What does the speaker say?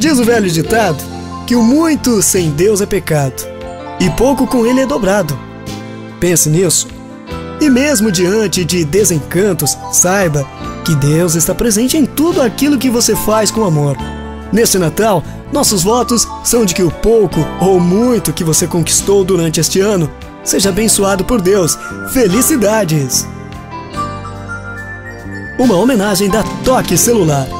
Diz o velho ditado que o muito sem Deus é pecado e pouco com ele é dobrado. Pense nisso. E mesmo diante de desencantos, saiba que Deus está presente em tudo aquilo que você faz com amor. Neste Natal, nossos votos são de que o pouco ou muito que você conquistou durante este ano seja abençoado por Deus. Felicidades! Uma homenagem da Toque Celular.